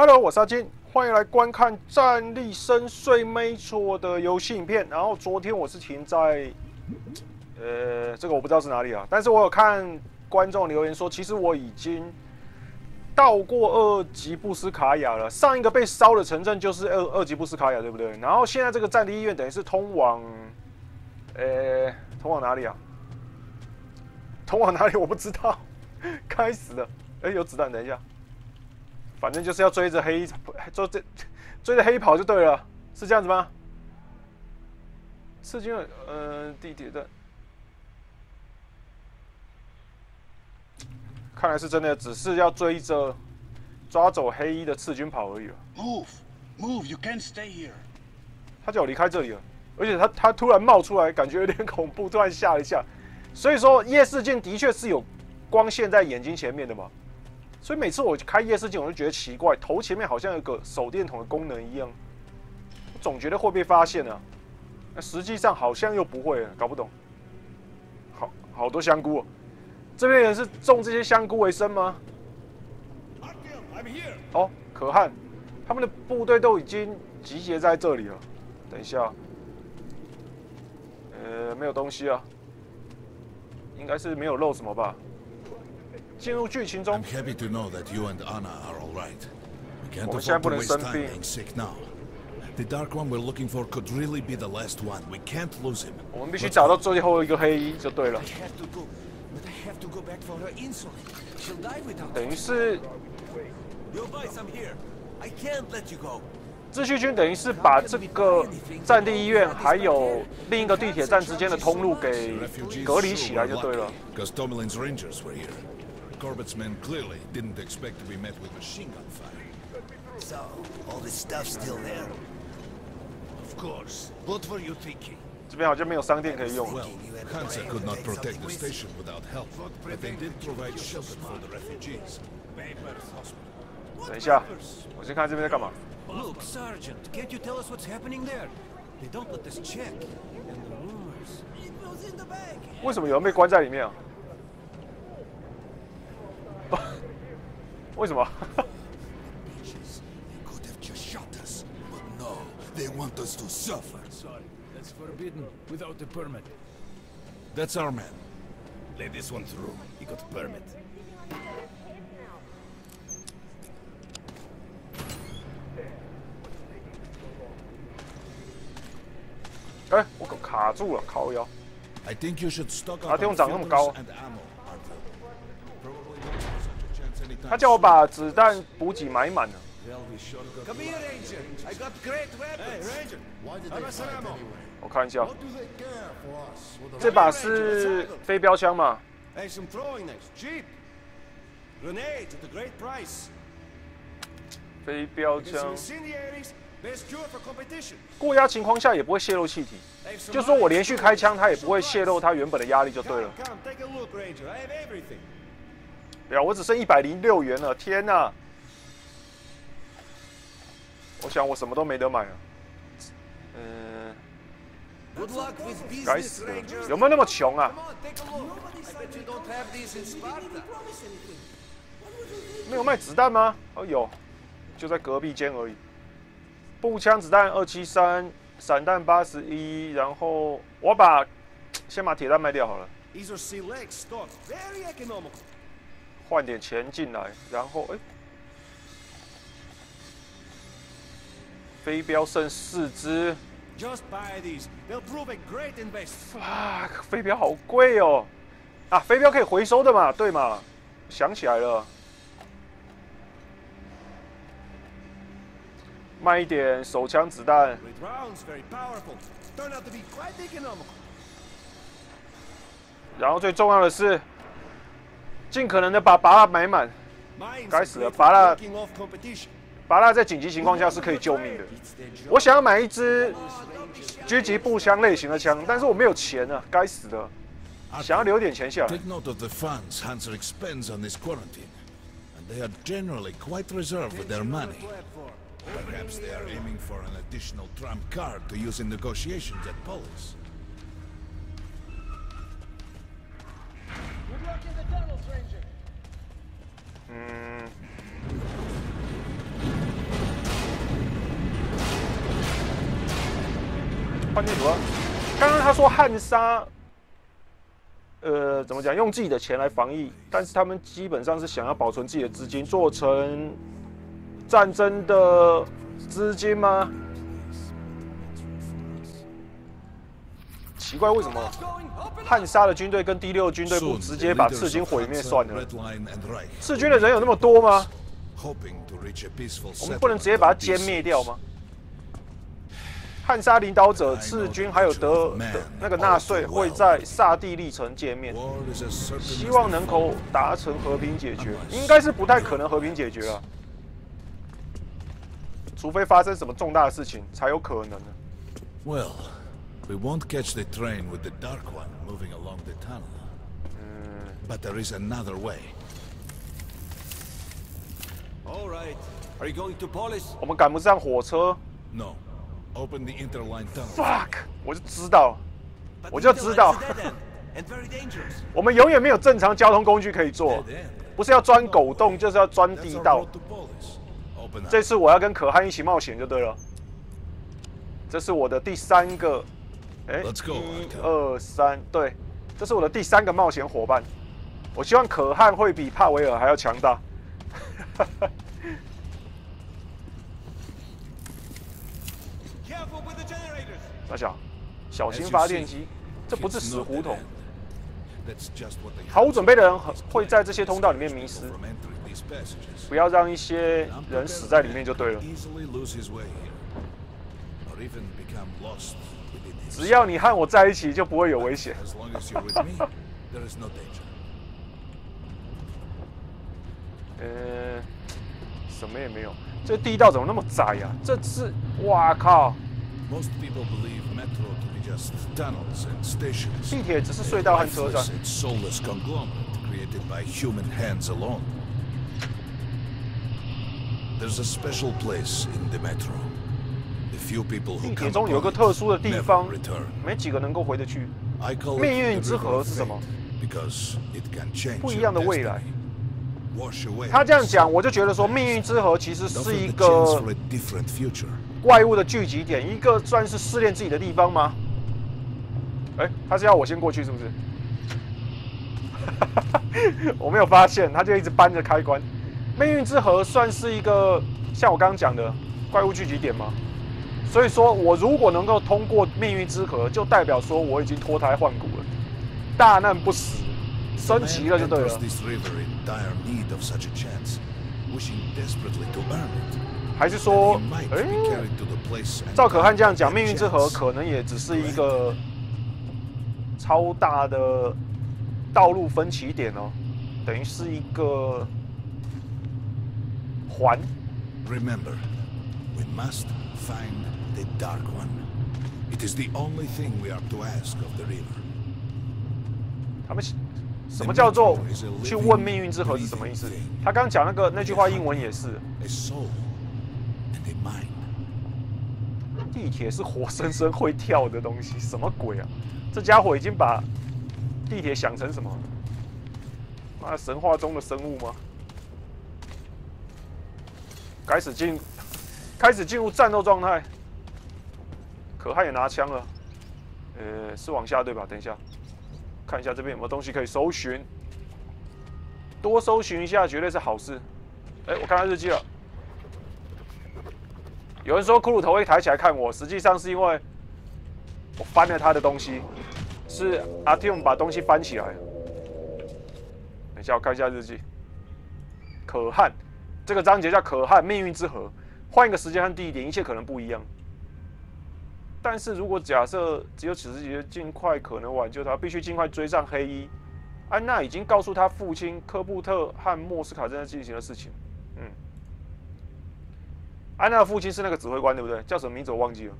Hello，我是阿金，欢迎来观看《战力深邃没错》的游戏影片。然后昨天我是停在，呃，这个我不知道是哪里啊，但是我有看观众留言说，其实我已经到过二级布斯卡亚了。上一个被烧的城镇就是二二级布斯卡亚，对不对？然后现在这个战地医院等于是通往，呃，通往哪里啊？通往哪里？我不知道。开始了，哎，有子弹，等一下。反正就是要追着黑，追这追着黑跑就对了，是这样子吗？刺军，嗯，地铁的，看来是真的，只是要追着抓走黑衣的刺军跑而已了。Move, move, you can't stay here. 他叫我离开这里了，而且他他突然冒出来，感觉有点恐怖，突然吓了一下。所以说夜视镜的确是有光线在眼睛前面的嘛。所以每次我开夜视镜，我就觉得奇怪，头前面好像有个手电筒的功能一样，我总觉得会被发现呢。那实际上好像又不会，搞不懂。好好多香菇，这边人是种这些香菇为生吗？哦，可汗，他们的部队都已经集结在这里了。等一下，呃，没有东西啊，应该是没有漏什么吧。进入剧情中。I'm happy to know that you and Anna are all right. We can't 我们现在 afford 不 to 能 waste 生 time 病。being sick now. The dark one we're looking for could really be the last one. We can't lose him. 我们必须找到最后一个黑衣就对了等于是.秩序军，等于是把这个战地医院还有另一个地铁站之间的通路给隔离起来就对了。Because Tomelin's rangers were here. Corbett's men clearly didn't expect to be met with machine gun fire. So, all this stuff still there? Of course. What were you thinking? 这边好像没有商店可以用。 Well, Hansa could not protect the station without help, but they did provide shelter for the refugees. Papers, hospital. 等一下，我先看这边在干嘛。 Look, Sergeant, can't you tell us what's happening there? They don't let us check. And the rumors. It was in the bag. 为什么有人被关在里面啊？ 为什么 they want us to suffer. Sorry, that's forbidden without a permit. That's our man. Let this one through. He got a permit. 哎，我卡住了，靠腰。I think you should stock up 啊，电 on 筒长那么高。and ammo, Arthur. Probably won't have such a chance anytime 他叫我把子弹补给买满了。我看一下，这把是飞镖枪嘛？飞镖枪过压情况下也不会泄露气体。就说我连续开枪，它也不会泄露它原本的压力就对了。对啊，我只剩一百零六元了，天哪！我想我什么都没得买了。嗯该死了有没有那么穷啊.没有卖子弹吗？哦，有，就在隔壁间而已。步枪子弹二七三，散弹八十一，然后我把先把铁弹卖掉好了，换点钱进来，然后哎，飞镖剩四只，Just buy these. They'll prove a great investment. 啊，飞镖好贵哦！啊，飞镖可以回收的嘛？对嘛？想起来了，卖一点手枪子弹.然后最重要的是，尽可能的把拔蜡买满。Uh, para- for working off competition. 拔蜡在紧急情况下是可以救命的。我想要买一支狙击步枪类型的枪，但是我没有钱啊，该死的！想要留点钱下来。They are generally quite reserved with their money. Perhaps they are aiming for an additional trump card to use in negotiations at Polis. 换地图啊！刚刚他说汉莎，呃，怎么讲？用自己的钱来防疫，但是他们基本上是想要保存自己的资金，做成战争的资金吗？奇怪，为什么汉莎的军队跟第六军队不直接把赤军毁灭算了？赤军的人有那么多吗？我们不能直接把它歼灭掉吗？汉莎领导者、赤军还有德德那个纳粹会在萨蒂利城见面。希望能够达成和平解决，应该是不太可能和平解决啊，除非发生什么重大的事情才有可能呢。Well, we won't catch the train with the Dark One moving along the tunnel. But there is another way. All right. Are you going to Polis? 我们赶不上火车 No. Open the interline tunnel.，fuck，我就知道，我就知道.我们永远没有正常交通工具可以坐不是要钻狗洞，就是要钻地道.这次我要跟可汗一起冒险就对了。这是我的第三个，哎、一二三，对，这是我的第三个冒险伙伴。我希望可汗会比帕维尔还要强大。大小，小心发电机，这不是死胡同。毫无准备的人会在这些通道里面迷失，不要让一些人死在里面就对了。只要你和我在一起，就不会有危险。呃，什么也没有。这地道怎么那么窄呀、这是，哇靠.地铁只是隧道和车站 alone. There's a special place in the metro. 地铁中有一个特殊的地方，没几个能够回得去。命运之河是什么？不一样的未来。他这样讲，我就觉得说，命运之河其实是一个怪物的聚集点，一个算是试炼自己的地方吗？哎，他是要我先过去是不是？我没有发现，他就一直扳着开关。命运之河算是一个像我刚刚讲的怪物聚集点吗？所以说我如果能够通过命运之河就代表说我已经脱胎换骨了。大难不死升级了就对了。还是说诶赵可汉这样讲命运之河可能也只是一个超大的道路分歧点哦等于是一个环。Remember we must find the Dark One. It is the only thing we are to ask of the river. 他们什么叫做去问命运之河是什么意思？他刚刚讲那个那句话英文也是.地铁是活生生会跳的东西，什么鬼啊？这家伙已经把地铁想成什么？妈的，神话中的生物吗？开始进，开始进入战斗状态。可汗也拿枪了，呃，是往下对吧？等一下，看一下这边有没有东西可以搜寻，多搜寻一下绝对是好事。哎，我看到日记了。有人说骷髅头会抬起来看我，实际上是因为我翻了他的东西，是阿 t 把东西翻起来。等一下，我看一下日记。可汗，这个章节叫可汗命运之河。换一个时间和地点，一切可能不一样。但是如果假设只有此时此刻尽快可能挽救他，必须尽快追上黑衣。安娜已经告诉他父亲科布特和莫斯卡正在进行的事情。嗯，安娜的父亲是那个指挥官，对不对？叫什么名字我忘记了。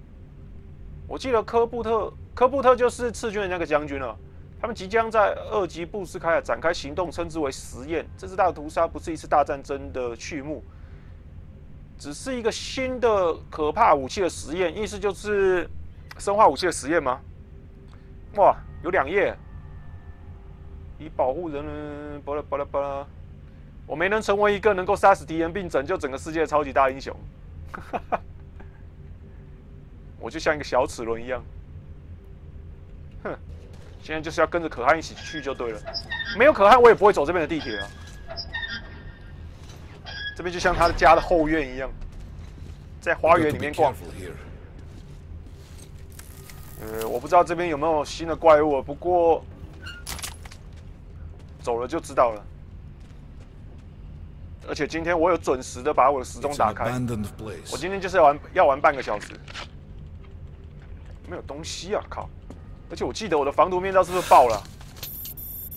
我记得科布特，科布特就是赤军的那个将军了。他们即将在二级布斯卡亚展开行动，称之为实验。这次大屠杀不是一次大战争的序幕，只是一个新的可怕武器的实验。意思就是生化武器的实验吗？哇，有两页，以保护人们，巴拉巴拉巴拉。我没能成为一个能够杀死敌人并拯救整个世界的超级大英雄，我就像一个小齿轮一样。哼，现在就是要跟着可汗一起去就对了。没有可汗，我也不会走这边的地铁啊。这边就像他的家的后院一样，在花园里面逛。呃，我不知道这边有没有新的怪物，不过走了就知道了。而且今天我有准时的把我的时钟打开，我今天就是要玩要玩半个小时。没有东西啊，靠！而且我记得我的防毒面罩是不是爆了？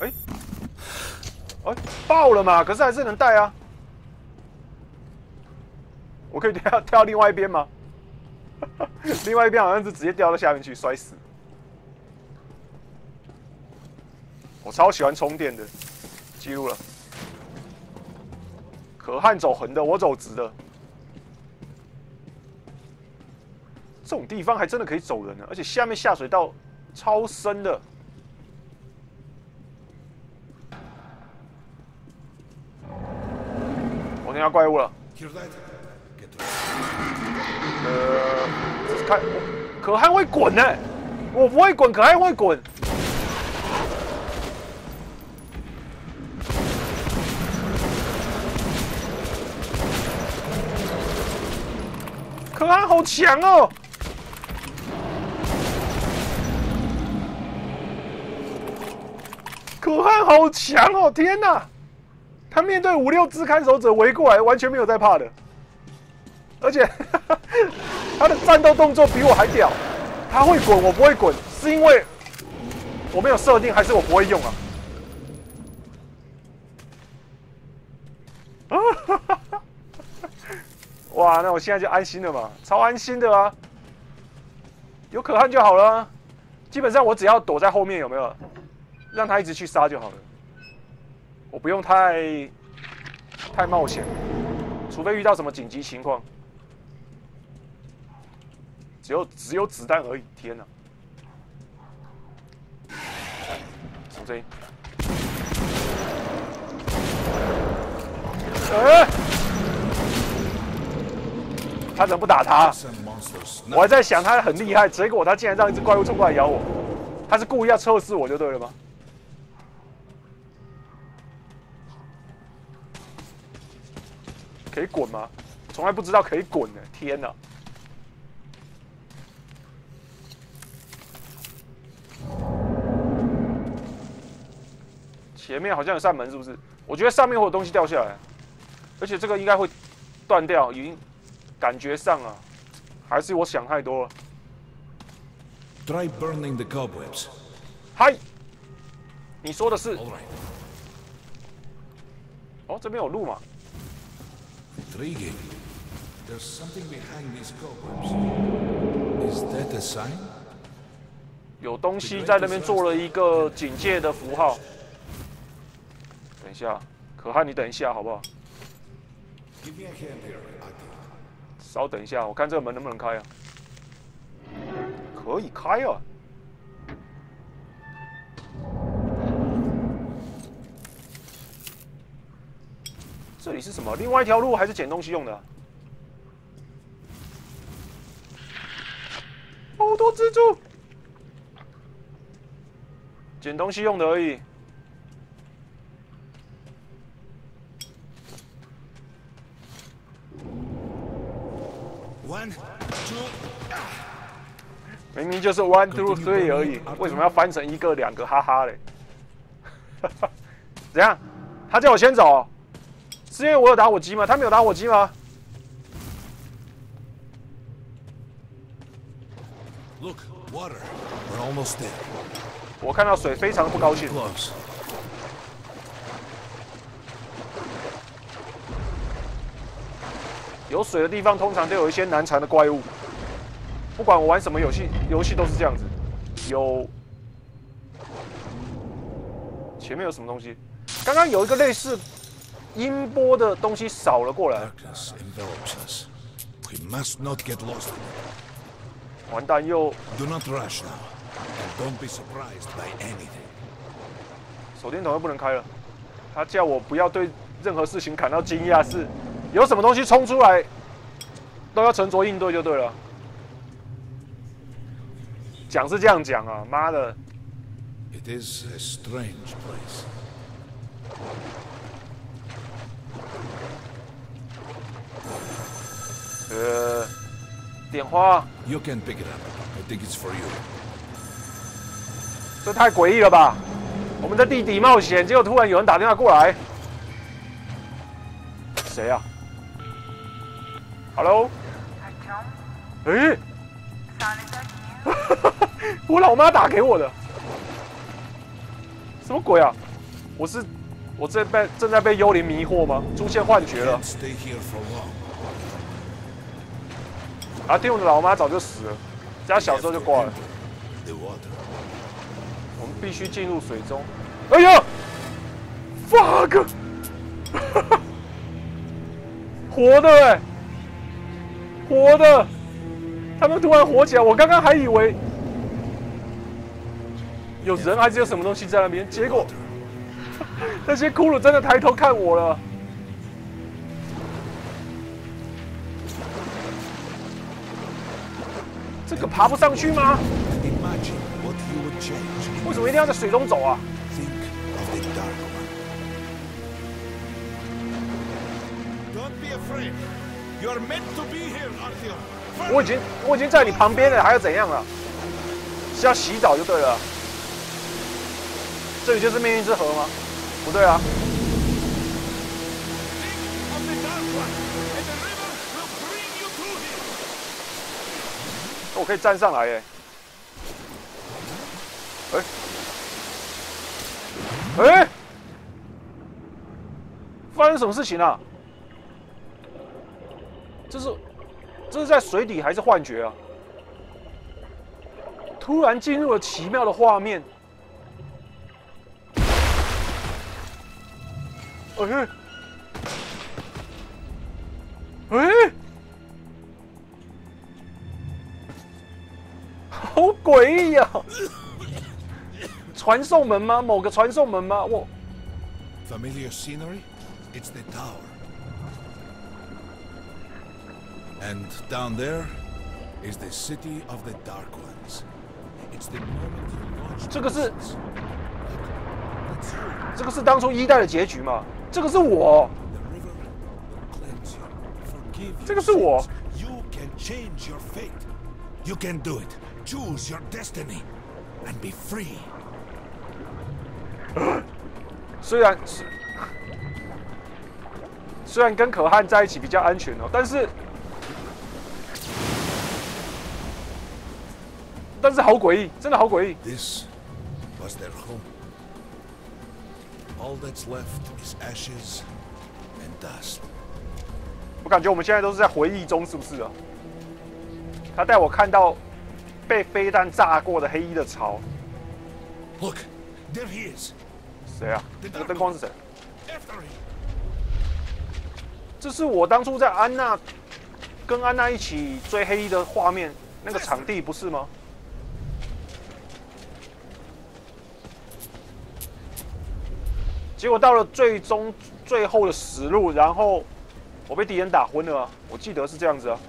哎、哎、爆了嘛？可是还是能戴啊。我可以跳跳另外一边吗？另外一边好像是直接掉到下面去摔死。我超喜欢充电的，记录了。可汗走横的，我走直的。这种地方还真的可以走人呢，而且下面下水道超深的。我听到怪物了，呃看可汗会滚呢，我不会滚，可汗会滚。可汗好强哦！可汗好强哦！天哪，他面对五六只看守者围过来，完全没有在怕的。而且 他的战斗动作比我还屌，他会滚，我不会滚，是因为我没有设定，还是我不会用啊？哇，那我现在就安心了嘛，超安心的啊！有可汗就好了，基本上我只要躲在后面，有没有？让他一直去杀就好了，我不用太太冒险，除非遇到什么紧急情况。只有只有子弹而已，天哪！什么声音？哎、他怎么不打他？我还在想他很厉害，结果他竟然让一只怪物冲过来咬我，他是故意要测试我就对了吗？可以滚吗？从来不知道可以滚呢！天哪！前面好像有扇门，是不是？我觉得上面会有东西掉下来，而且这个应该会断掉，已经感觉上啊，还是我想太多了。Try burning the cobwebs. 嗨，你说的是.哦，这边有路嘛？Intriguing. There's something behind these cobwebs. Is that a sign? 有东西在那边做了一个警戒的符号。等一下，可汗，你等一下好不好.稍等一下，我看这个门能不能开啊？可以开啊！这里是什么？另外一条路还是捡东西用的啊、好多蜘蛛，捡东西用的而已。One, two. 明明就是 one two three 而已，为什么要翻成一个两个？哈哈嘞！怎样？他叫我先走哦，是因为我有打火机吗？他没有打火机吗？Look, water. We're almost there. 我看到水非常的不高兴。有水的地方通常都有一些难缠的怪物，不管我玩什么游戏，游戏都是这样子。有前面有什么东西？刚刚有一个类似音波的东西扫了过来. We must not get lost. 完蛋又 Do not rush now. And don't be surprised by anything. 手电筒又不能开了。他叫我不要对任何事情感到惊讶，是有什么东西冲出来，都要沉着应对就对了。讲是这样讲啊，妈的，It is a strange place. 呃，点花，You can pick it up. I think it's for you. 这太诡异了吧！我们在地底冒险，结果突然有人打电话过来。谁啊？Hello？哎、我老妈打给我的，什么鬼啊？我是我正被正在被幽灵迷惑吗？出现幻觉了 Can't stay here for long. 啊！听我的老妈早就死了，家小时候就挂了。必须进入水中。哎呀，fuck！活的哎、活的！他们突然活起来，我刚刚还以为有人还是有什么东西在那边，结果 那些骷髅真的抬头看我了。这个爬不上去吗？为什么一定要在水中走啊？我已经我已经在你旁边了，还要怎样了？是要洗澡就对了。这里就是命运之河吗？不对啊。我可以站上来耶。哎、哎、发生什么事情啊？这是这是在水底还是幻觉啊？突然进入了奇妙的画面。哎、哎、好诡异呀！传送门吗？某个传送门吗？我 Familiar scenery? It's the tower. And down there is the city of the Dark Ones. It's the moment you launch 这个是 missiles. That's you. 这个是当初一代的结局嘛？这个是我， The river will cleanse you, forgive 这 your 个是我 sins. You can change your fate. You can do it. Choose your destiny and be free. 虽然是虽然跟可汗在一起比较安全哦，但是但是好诡异，真的好诡异。This was their home. All that's left is ashes and dust. 我感觉我们现在都是在回忆中，是不是啊？他带我看到被飞弹炸过的黑衣的巢，Look, there he is. 谁啊？这个灯光是谁？这是我当初在安娜跟安娜一起追黑衣的画面，那个场地不是吗？结果到了最终最后的死路，然后我被敌人打昏了啊！我记得是这样子啊，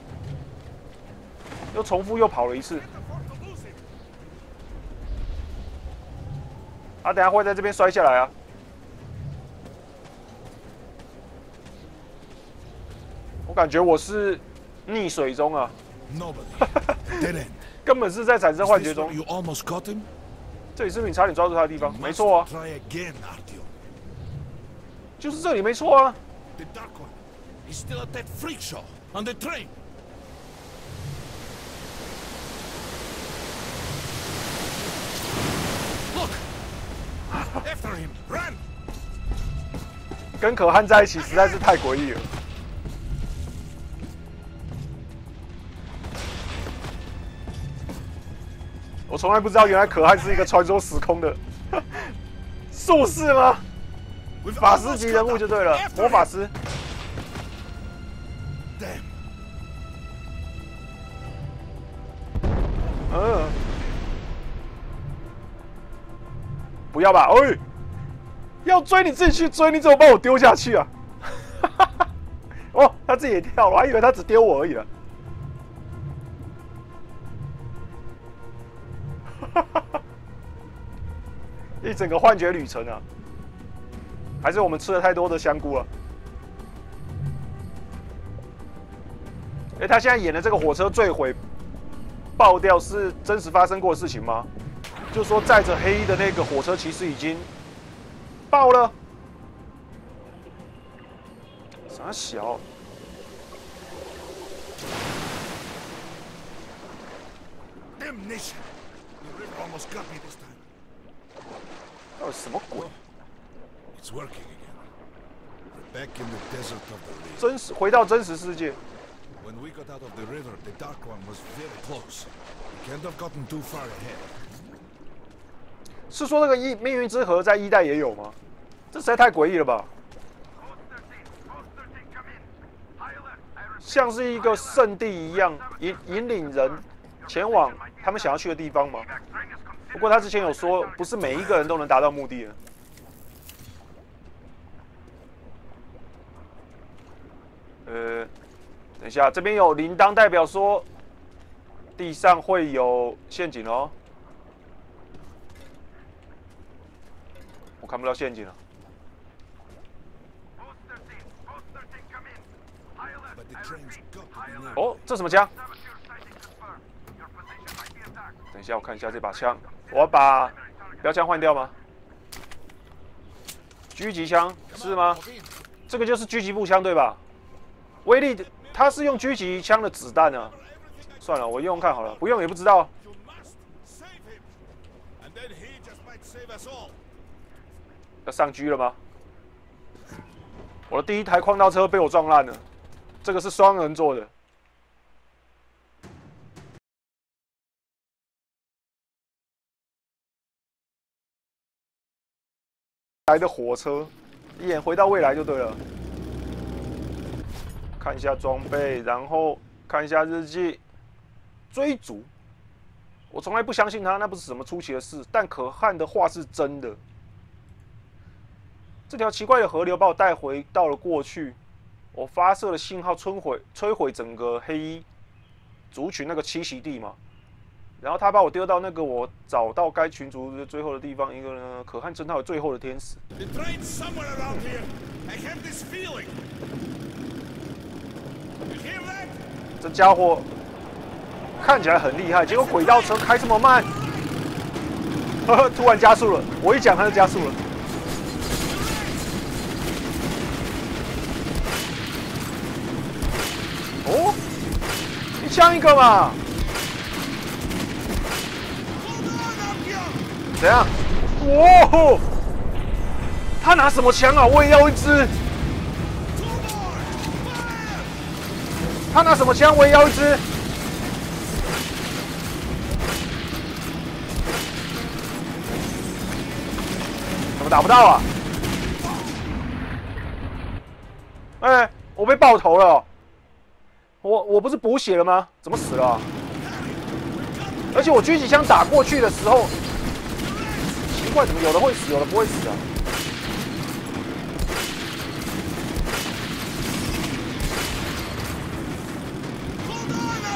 又重复又跑了一次。啊，等下会在这边摔下来啊！我感觉我是溺水中啊，根本是在产生幻觉中。这里是不是你差点抓住他的地方？没错啊，就是这里没错啊。After him! Run! 跟可汗在一起实在是太诡异了。我从来不知道，原来可汗是一个穿梭时空的 术士吗？法师级人物就对了，魔法师。嗯，不要吧，哎，要追你自己去追，你怎么把我丢下去啊？哦，他自己也跳了，我还以为他只丢我而已了。一整个幻觉旅程啊！还是我们吃了太多的香菇了？哎，他现在演的这个火车坠毁、爆掉是真实发生过的事情吗？就说载着黑衣的那个火车其实已经爆了，傻小。Damnation! The river almost got me this time. 到底什么鬼？It's working again. We're back in the desert of the river. 真实回到真实世界，When we got out of the river, the Dark One was very close. We can't have gotten too far ahead. 是说那个一命运之河在一代也有吗？这实在太诡异了吧！像是一个圣地一样，引引领人前往他们想要去的地方吗？不过他之前有说，不是每一个人都能达到目的的。呃，等一下，这边有铃铛代表说，地上会有陷阱哦。看不到陷阱了。哦，这什么枪？等一下，我看一下这把枪。我把标枪换掉吗？狙击枪是吗？这个就是狙击步枪对吧？威力，它是用狙击枪的子弹呢、算了，我用用看好了，不用也不知道。要上狙了吗？我的第一台矿道车被我撞烂了，这个是双人座的。来的火车，一眼回到未来就对了。看一下装备，然后看一下日记，追逐。我从来不相信他，那不是什么出奇的事，但可汗的话是真的。这条奇怪的河流把我带回到了过去，我发射了信号，摧毁摧毁整个黑衣族群那个栖息地嘛。然后他把我丢到那个我找到该群族的最后的地方，一个呢可汗侦探的最后的天使。这家伙看起来很厉害，结果轨道车开这么慢，呵呵，突然加速了。我一讲他就加速了。哦，一枪一个嘛？怎样？哇吼！他拿什么枪啊？我也要一支。他拿什么枪？我也要一支。怎么打不到啊？哎、我被爆头了！我我不是补血了吗？怎么死了、而且我狙击枪打过去的时候，奇怪，怎么有的会死，有的不会死啊？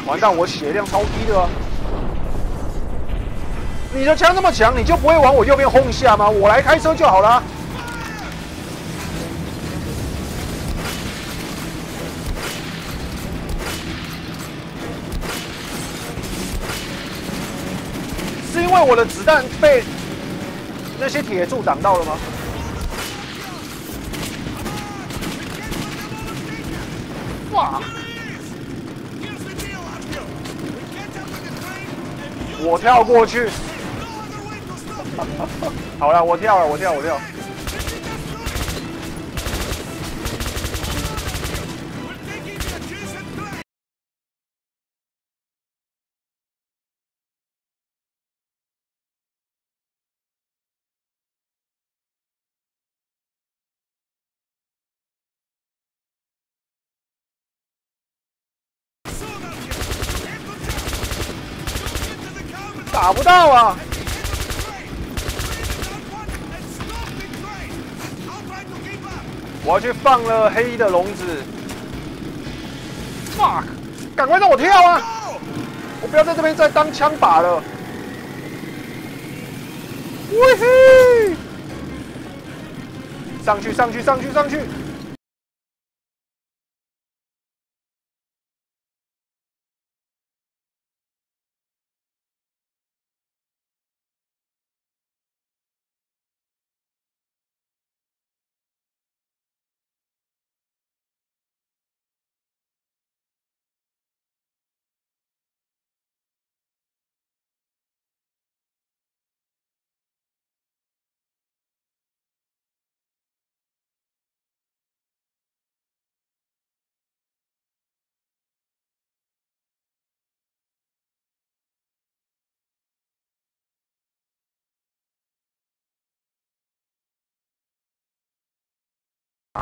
完蛋，我血量超低的、啊。你的枪那么强，你就不会往我右边轰一下吗？我来开车就好了。因为我的子弹被那些铁柱挡到了吗？哇。我跳过去。好了我跳了我跳我跳。到啊！我要去放了黑衣的笼子。fuck！赶快让我跳啊！我不要在这边再当枪靶了。喂嘿！上去，上去，上去，上去！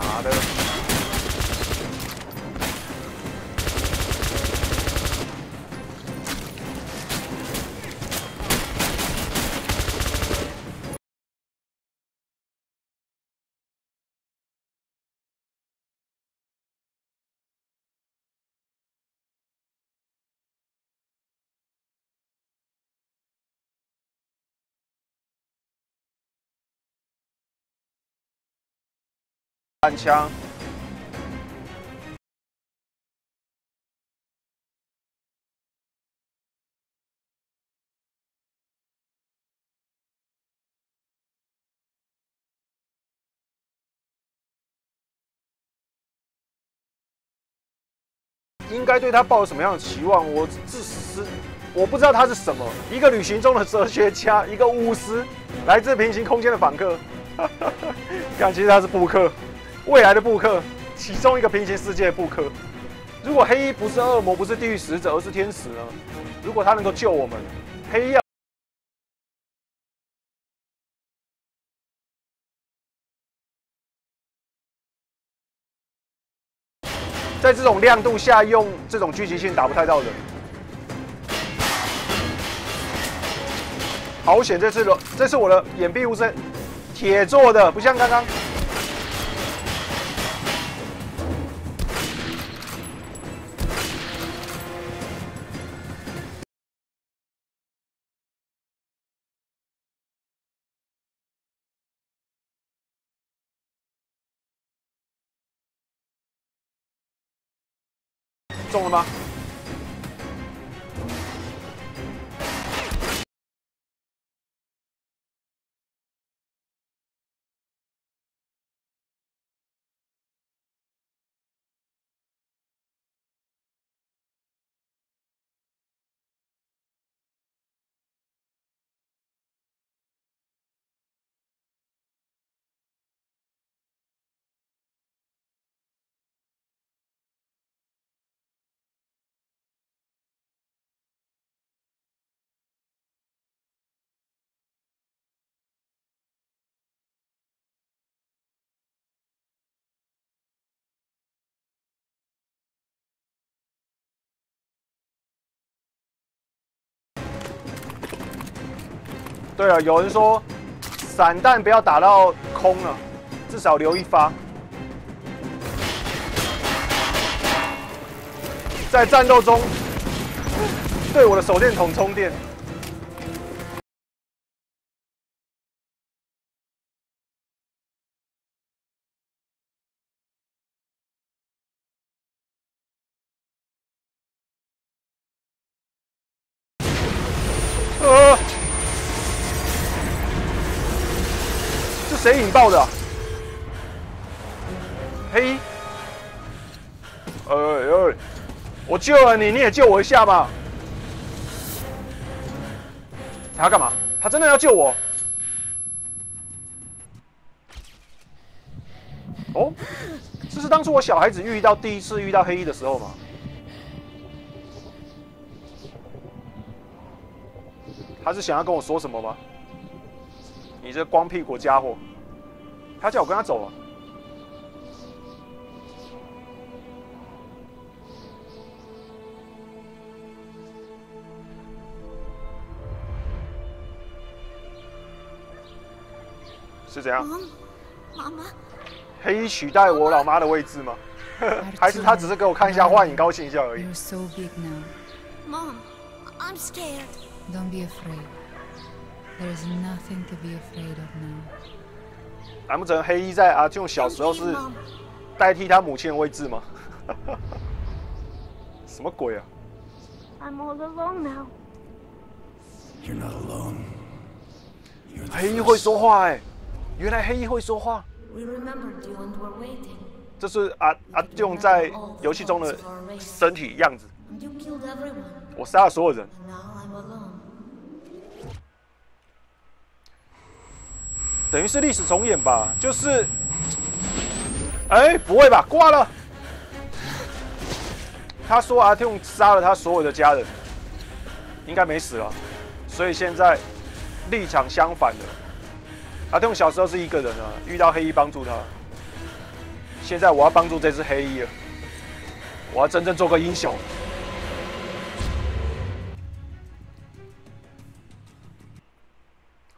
妈的！单枪。应该对他抱有什么样的期望？我自私，我不知道他是什么，一个旅行中的哲学家，一个巫师，来自平行空间的访客。看，其实他是布克，未来的布克，其中一个平行世界的布克。如果黑衣不是恶魔，不是地狱使者，而是天使呢？如果他能够救我们，黑衣要在这种亮度下用这种聚集性打不太到人。好险，这次的这是我的掩蔽物是铁做的，不像刚刚。中了吗？对了，有人说散弹不要打到空了，至少留一发。在战斗中，对我的手电筒充电。谁引爆的啊？黑衣，哎哎，我救了你，你也救我一下吧。他要干嘛？他真的要救我？哦，这是当初我小孩子遇到第一次遇到黑衣的时候吗？他是想要跟我说什么吗？你这光屁股家伙！他叫我跟他走啊。是怎样？妈妈，黑衣取代我老妈的位置吗？还是他只是给我看一下幻影，高兴一下而已？You're so big now. Mom, I'm scared. Don't be afraid. There is nothing to be afraid of now. 难不成黑衣在阿俊小时候是代替他母亲的位置吗？什么鬼啊？I'm all alone now. You're not alone. You're 黑衣会说话哎、原来黑衣会说话，We remembered you and were waiting. 这是阿阿俊在游戏中的身体样子。And you killed everyone. 我杀了所有人，And now I'm alone. 等于是历史重演吧？就是，哎、不会吧？挂了。他说阿俊杀了他所有的家人，应该没死了，所以现在立场相反的。阿俊小时候是一个人啊，遇到黑衣帮助他，现在我要帮助这只黑衣了，我要真正做个英雄。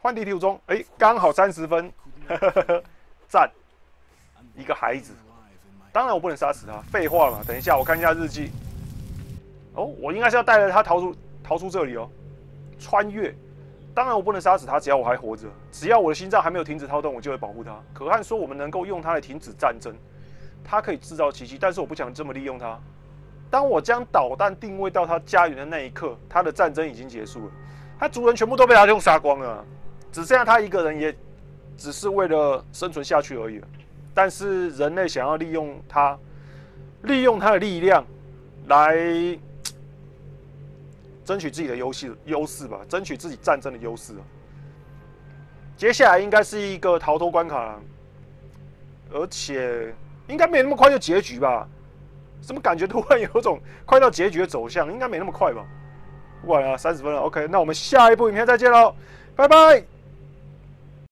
换地图中，哎，刚好三十分，赞，一个孩子。当然我不能杀死他，废话嘛。等一下我看一下日记。哦，我应该是要带着他逃出逃出这里哦，穿越。当然我不能杀死他，只要我还活着，只要我的心脏还没有停止跳动，我就会保护他。可汗说我们能够用它来停止战争，它可以制造奇迹，但是我不想这么利用它。当我将导弹定位到他家园的那一刻，他的战争已经结束了，他族人全部都被他用杀光了，只剩下他一个人，也只是为了生存下去而已。但是人类想要利用他，利用他的力量来争取自己的优势优势吧，争取自己战争的优势。接下来应该是一个逃脱关卡了，而且应该没那么快就结局吧？怎么感觉突然有种快到结局的走向？应该没那么快吧？不管了，三十分了，OK，那我们下一部影片再见喽，拜拜。